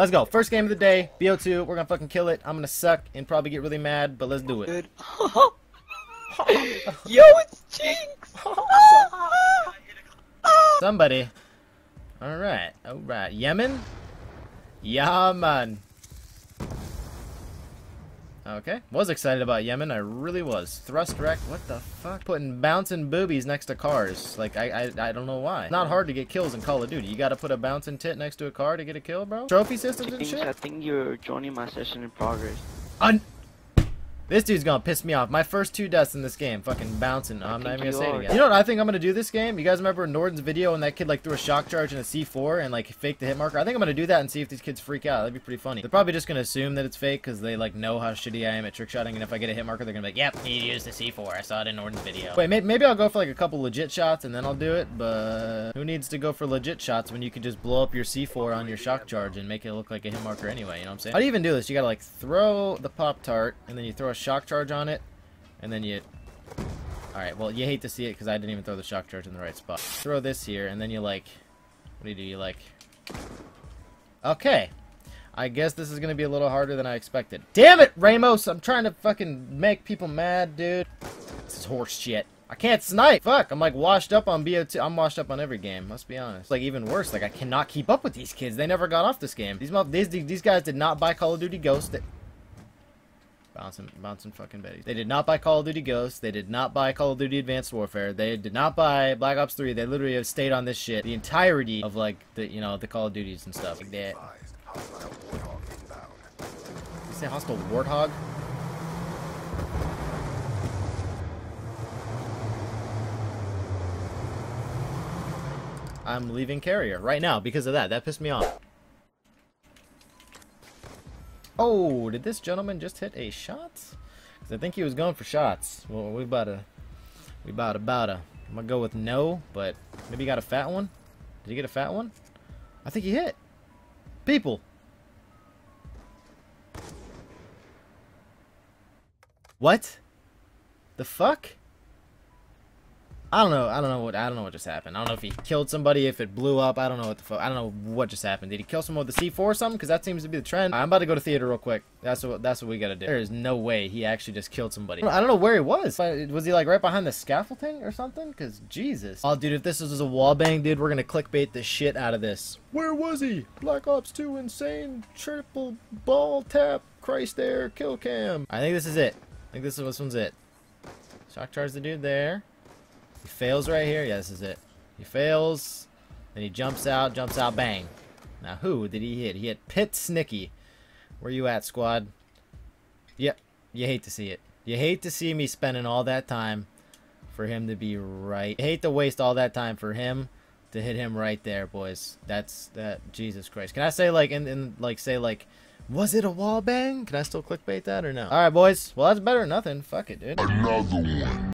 Let's go. First game of the day, BO2. We're gonna fucking kill it. I'm gonna suck and probably get really mad, but let's do it. Good. Yo, it's Jinx! Somebody. Alright, alright. Yemen? Yeah, man. Okay. Was excited about Yemen. I really was. Thrust wreck. What the fuck? Putting bouncing boobies next to cars. Like, I, I I don't know why. Not hard to get kills in Call of Duty. You gotta put a bouncing tit next to a car to get a kill, bro? Trophy systems and shit? I think you're joining my session in progress. Un this dude's gonna piss me off. My first two deaths in this game, fucking bouncing. I'm not even gonna say it again. You know what I think I'm gonna do this game? You guys remember Norton's video when that kid like threw a shock charge in a C4 and like faked the hit marker? I think I'm gonna do that and see if these kids freak out. That'd be pretty funny. They're probably just gonna assume that it's fake because they like know how shitty I am at trick shotting, and if I get a hit marker, they're gonna be like, "Yep, he used the C4. I saw it in Norton's video." Wait, may maybe I'll go for like a couple legit shots and then I'll do it. But who needs to go for legit shots when you can just blow up your C4 on your shock charge and make it look like a hit marker anyway? You know what I'm saying? How do you even do this? You gotta like throw the pop tart and then you throw a shock charge on it and then you Alright, well, you hate to see it because I didn't even throw the shock charge in the right spot. Throw this here, and then you like... What do you do? You like... Okay. I guess this is going to be a little harder than I expected. Damn it, Ramos! I'm trying to fucking make people mad, dude. This is horse shit. I can't snipe. Fuck, I'm like washed up on BO2. I'm washed up on every game, let's be honest. Like even worse, like I cannot keep up with these kids. They never got off this game. These these, these guys did not buy Call of Duty Ghost. They Bouncing, bouncing fucking Betty. They did not buy Call of Duty Ghosts. They did not buy Call of Duty Advanced Warfare. They did not buy Black Ops 3. They literally have stayed on this shit the entirety of like the you know the Call of Duties and stuff like that. You say hostile warthog? I'm leaving carrier right now because of that. That pissed me off. Oh, did this gentleman just hit a shot? 'Cause I think he was going for shots. Well, we about to, we about about to. I'm gonna go with no, but maybe he got a fat one. Did he get a fat one? I think he hit. People. What? The fuck? I don't know. I don't know what. I don't know what just happened. I don't know if he killed somebody, if it blew up. I don't know what the fuck. I don't know what just happened. Did he kill someone with the C4 or something? Because that seems to be the trend. I'm about to go to theater real quick. That's what. That's what we gotta do. There is no way he actually just killed somebody. I don't know where he was. Was he like right behind the scaffolding or something? Because Jesus. Oh, dude, if this is a wall bang, dude, we're gonna clickbait the shit out of this. Where was he? Black Ops 2 insane triple ball tap Christ there, kill cam. I think this is it. I think this is this one's it. Shock charge the dude there. He fails right here. Yeah, this is it. He fails. Then he jumps out, jumps out, bang. Now, who did he hit? He hit Pit Snicky. Where you at, squad? Yep. You hate to see it. You hate to see me spending all that time for him to be right. You hate to waste all that time for him to hit him right there, boys. That's that. Jesus Christ. Can I say like in, in like say like, was it a wall bang? Can I still clickbait that or no? All right, boys. Well, that's better than nothing. Fuck it, dude. Another one.